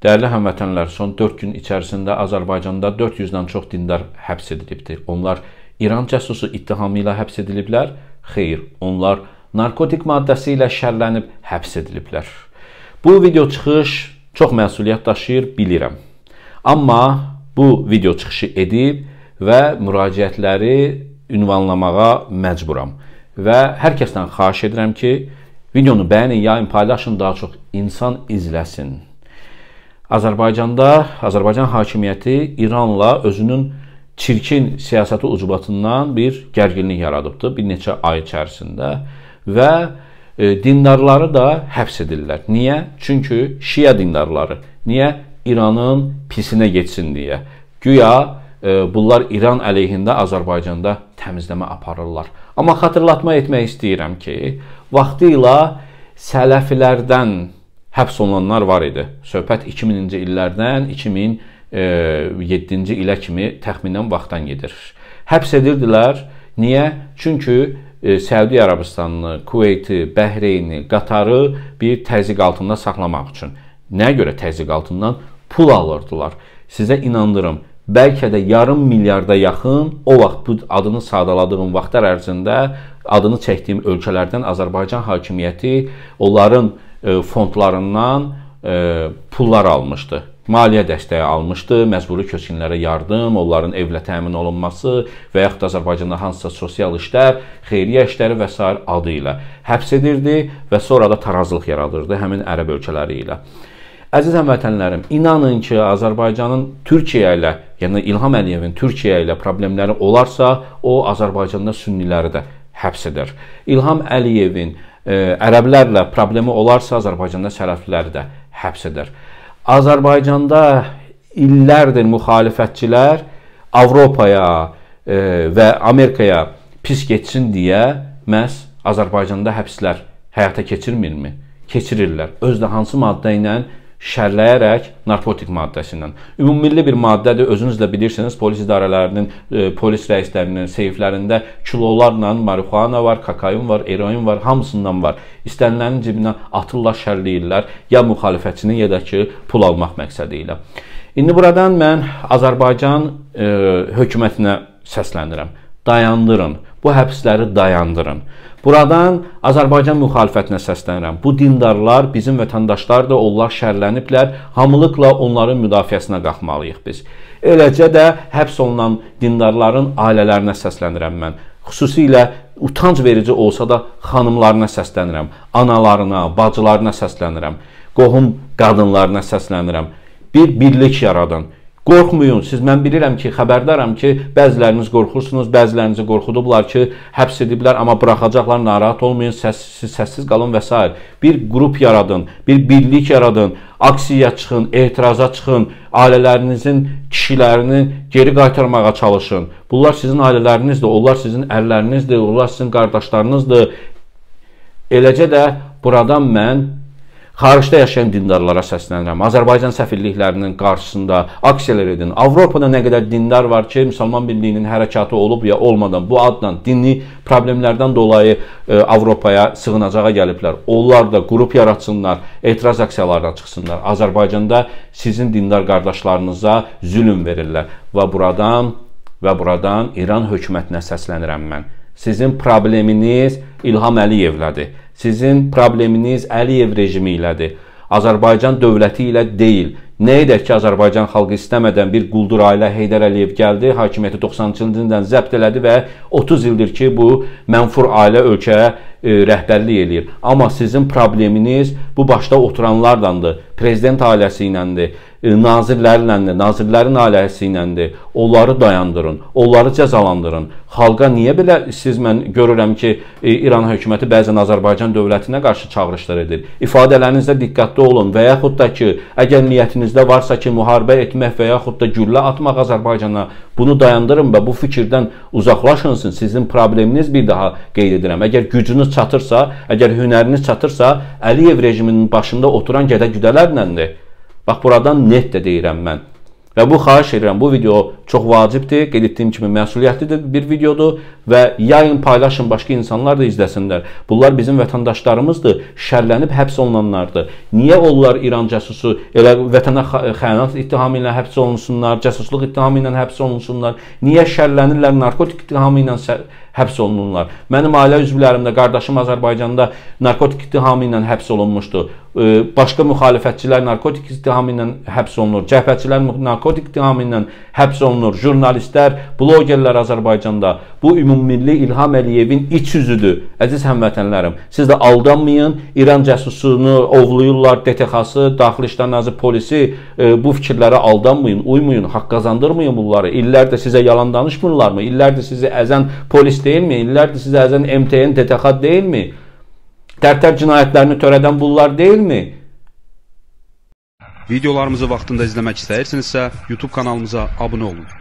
Dəyərli həmvətənlər, son 4 gün içərisində Azərbaycanda 400-dən çox dindar həbs edilibdir. Onlar İran cəsusu ittihamı ilə həbs ediliblər? Xeyr, onlar narkotik maddəsi ilə şərlənib həbs ediliblər. Bu video çıxış çox məsuliyyət daşıyır, bilirəm. Amma bu video çıxışı edib və müraciətləri ünvanlamağa məcburam. Və hər kəsdən xahiş edirəm ki, videonu bəyənin, yayın, paylaşın, daha çox insan izləsin. Azərbaycanda Azərbaycan hakimiyyəti İranla özünün çirkin siyasəti ucbatından bir gərginlik yaradıbdı bir neçə ay içərisində və e, dindarları da həbs edirlər. Niyə? Çünki Şiə dindarları. Niyə? İranın pisinə getsin deyə. Güya e, bunlar İran əleyhində Azərbaycanda təmizləmə aparırlar. Amma xatırlatma etmək istəyirəm ki, vaxtı ilə sələfilərdən həbs olunanlar var idi. Söhbət 2000-ci illərdən 2007-ci ilə kimi təxminən vaxtdan gedir. Həbs edirdilər. Niyə? Çünki e, Səudiyyə Ərəbistanını, Kuveyti, Bəhreyni, Qatarı bir təzyiq altında saxlamaq üçün. Nəyə görə təzyiq altından pul alırdılar? Sizə inandırım, bəlkə də yarım milyarda yaxın o vaxt bu adını sadaladığım vaxtlar ərzində adını çəkdiyim ölkələrdən Azərbaycan hakimiyyəti onların e, fondlarından e, pullar almışdı. Maliyyə dəstəyi almışdı, məcburi köçkünlərə yardım, onların evlə təmin olunması və yaxud da Azərbaycanda hansısa sosial işlər, xeyriyyə işləri və s. adı ilə həbs edirdi və sonra da tarazlıq yaradırdı həmin ərəb ölkələri ilə. Əziz həmvətənlərim, inanın ki, Azərbaycanın Türkiyə ilə, yəni İlham Əliyevin Türkiyə ilə problemləri olarsa, o Azərbaycanda sünniləri də həbs edər. İlham Əliyevin e, ərəblərlə problemi olarsa, Azərbaycanda sələfləri də həbs edər. Azərbaycanda illərdir müxalifətçilər Avropaya e, və Amerikaya pis getsin deyə məhz Azərbaycanda həbslər həyata keçirmirmi? Keçirirlər. Özdə hansı maddə ilə şərləyərək narkotik maddəsindən. Ümummilli bir maddədir, özünüz də bilirsiniz, polis idarələrinin, e, polis rəislərinin seyflərində kilolarla marixuana var, kokain var, eroin var, hamısından var. İstəniləninin cibinə atırlar, şərləyirlər, ya müxalifətçinin, ya da ki, pul almaq məqsədi ilə. İndi buradan mən Azərbaycan e, hökumətinə səslənirəm. Dayandırın. Bu həbsləri dayandırın. Buradan Azərbaycan müxalifətinə səslənirəm. Bu dindarlar bizim vətəndaşlardır, onlar şərləniblər. Hamılıqla onların müdafiəsinə qalxmalıyıq biz. Eləcə də həbs olunan dindarların ailələrinə səslənirəm mən. Xüsusilə utanc verici olsa da xanımlarına səslənirəm, analarına, bacılarına səslənirəm, qohum qadınlarına səslənirəm. Bir birlik yaradın. Qorxmayın. Siz mən bilirəm ki, xəbərdaram ki, bəziləriniz qorxursunuz, bəzilərinizi qorxudublar ki, həbs ediblər, amma buraxacaqlar, narahat olmayın, səssiz, səssiz qalın və s. Bir qrup yaradın, bir birlik yaradın, aksiyaya çıxın, etiraza çıxın, ailələrinizin kişilərini geri qaytarmağa çalışın. Bunlar sizin ailələrinizdir, onlar sizin ərlərinizdir, onlar sizin qardaşlarınızdır. Eləcə də buradan mən Xaricdə yaşayan dindarlara səslənirəm. Azərbaycan səfirliklərinin qarşısında aksiyalar edin. Avropada nə qədər dindar var ki, Müsəlman Birliyinin hərəkatı olub ya olmadan bu adla dini problemlərdən dolayı e, Avropaya sığınacağa gəliblər. Onlar da qrup yaratsınlar, etiraz aksiyalarına çıxsınlar. Azərbaycanda sizin dindar qardaşlarınıza zülm verirlər və buradan və buradan İran hökumətinə səslənirəm mən. Sizin probleminiz İlham Əliyevlədir. Sizin probleminiz Əliyev rejimi ilədir. Azərbaycan dövləti ilə deyil. Nə edək ki, Azərbaycan xalqı istəmədən bir quldur ailə Heydər Əliyev gəldi, hakimiyyəti 90-cı ildən zəbt elədi və 30 ildir ki, bu mənfur ailə ölkəyə e, rəhbərlik eləyir. Amma sizin probleminiz bu başda oturanlardandır. Prezident ailəsi iləndir E, nazirlərləndir, nazirlərin ailəsi iləndir. Onları dayandırın, onları cəzalandırın. Xalqa niyə belə siz mən görürəm ki, e, İran hökuməti bəzən Azərbaycan dövlətinə qarşı çağırışlar edir. İfadələrinizdə diqqətli olun və yaxud da ki, əgər niyyətinizdə varsa ki, müharibə etmək və yaxud da güllə atmaq Azərbaycana, bunu dayandırın və bu fikirdən uzaqlaşınsın. Sizin probleminiz bir daha qeyd edirəm. Əgər gücünüz çatırsa, əgər hünəriniz çatırsa, Əliyev rejiminin başında oturan gədə-güdələrləndir. Bax buradan net də deyirəm mən. Və bu xahiş edirəm, bu video çox vacibdir, qeyd etdiyim kimi məsuliyyətli bir videodur və yayın paylaşın, başqa insanlar da izləsinlər. Bunlar bizim vətəndaşlarımızdır, şərlənib həbs olunanlardır. Niyə onlar İran cəsusu elə vətənə xəyanət ittihamı ilə həbs olunsunlar, cəsusluq ittihamı ilə həbs olunsunlar? Niyə şərlənirlər, narkotik ittihamı ilə həbs olunurlar? Mənim ailə üzvlərim də, qardaşım Azərbaycanda narkotik ittihamı ilə həbs olunmuşdu başqa müxalifətçilər narkotik ittihamı ilə həbs olunur, cəbhəçilər narkotik ittihamı ilə həbs olunur, jurnalistlər, blogerlər Azərbaycanda. Bu ümummilli İlham Əliyevin iç üzüdür. Əziz həmvətənlərim, siz də aldanmayın. İran cəsusunu ovlayırlar, DTX-ı, Daxili İşlər Nazir polisi bu fikirlərə aldanmayın, uymayın, haqq qazandırmayın bunları. İllərdir sizə yalan danışmırlarmı? İllərdir sizi əzən polis deyilmi? İllərdir sizə əzən MTN, DTX deyilmi? Tərtər cinayətlərini törədən bunlar deyilmi? Videolarımızı vaxtında izləmək istəyirsinizsə, YouTube kanalımıza abunə olun.